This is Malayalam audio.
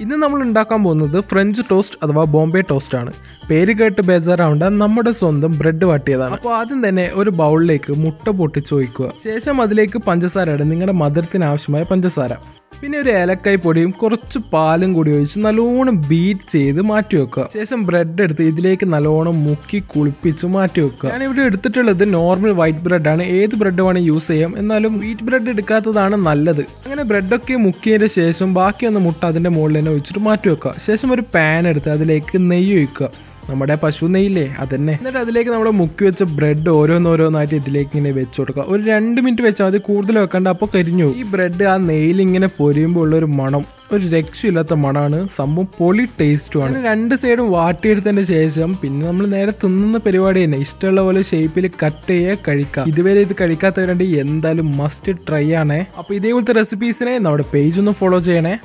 ഇന്ന് നമ്മൾ ഉണ്ടാക്കാൻ പോകുന്നത് ഫ്രഞ്ച് ടോസ്റ്റ് അഥവാ ബോംബെ ടോസ്റ്റ് ആണ്. പേര് കേട്ട് ബേജാറാവേണ്ട നമ്മുടെ സ്വന്തം ബ്രെഡ് വാട്ടിയതാണ്. അപ്പോൾ ആദ്യം തന്നെ ഒരു ബൗളിലേക്ക് മുട്ട പൊട്ടിച്ച് ഒഴിക്കുക. ശേഷം അതിലേക്ക് പഞ്ചസാര ഇടും നിങ്ങളുടെ മധുരത്തിന് ആവശ്യമായ പഞ്ചസാര. പിന്നെ ഒരു ഏലക്കായ് പൊടിയും കുറച്ച് പാലും കൂടി ഒഴിച്ച് നല്ലോണം ബീറ്റ് ചെയ്ത് മാറ്റി വെക്കുക. ശേഷം ബ്രെഡ് എടുത്ത് ഇതിലേക്ക് നല്ലോണം മുക്കി കുളിപ്പിച്ച് മാറ്റി വെക്കുക. ഞാൻ ഇവിടെ എടുത്തിട്ടുള്ളത് നോർമൽ വൈറ്റ് ബ്രെഡ് ആണ്. ഏത് ബ്രെഡ് വേണമെങ്കിൽ യൂസ് ചെയ്യാം. എന്നാലും വീറ്റ് ബ്രെഡ് എടുക്കാത്തതാണ് നല്ലത്. അങ്ങനെ ബ്രെഡൊക്കെ മുക്കിയതിന് ശേഷം ബാക്കി ഒന്ന് മുട്ട അതിന്റെ മുകളിൽ തന്നെ ഒഴിച്ചിട്ട് മാറ്റി വെക്കുക. ശേഷം ഒരു പാൻ എടുത്ത് അതിലേക്ക് നെയ്യ് ഒഴിക്കുക. നമ്മുടെ പശു നെയ്യില്ലേ? അതന്നെ. എന്നിട്ട് അതിലേക്ക് നമ്മൾ മുക്കി വെച്ച ബ്രെഡ് ഓരോന്നോരോന്നായിട്ട് ഇതിലേക്ക് ഇങ്ങനെ വെച്ച് കൊടുക്കുക. ഒരു രണ്ട് മിനിറ്റ് വെച്ചാൽ മതി കൂടുതൽ വെക്കണ്ട അപ്പോൾ കരിഞ്ഞു ഈ ബ്രെഡ് ആ നെയ്യിൽ ഇങ്ങനെ പൊരിയുമ്പോൾ ഉള്ള ഒരു മണം ഒരു രക്ഷയില്ലാത്ത മണമാണ് സംഭവം പൊളി ടേസ്റ്റുമാണ് രണ്ട് സൈഡും വാട്ടിയെടുത്തതിന് ശേഷം പിന്നെ നമ്മൾ നേരെ തിന്നുന്ന പരിപാടി തന്നെ. ഇഷ്ടമുള്ള പോലെ ഷേപ്പിൽ കട്ട് ചെയ്യുക കഴിക്കാം ഇതുവരെ ഇത് കഴിക്കാത്തവരുണ്ട് എന്തായാലും മസ്റ്റ് ട്രൈ ആണേ. അപ്പോൾ ഇതേപോലത്തെ റെസിപ്പീസിനെ നമ്മുടെ പേജ് ഒന്ന് ഫോളോ ചെയ്യണേ.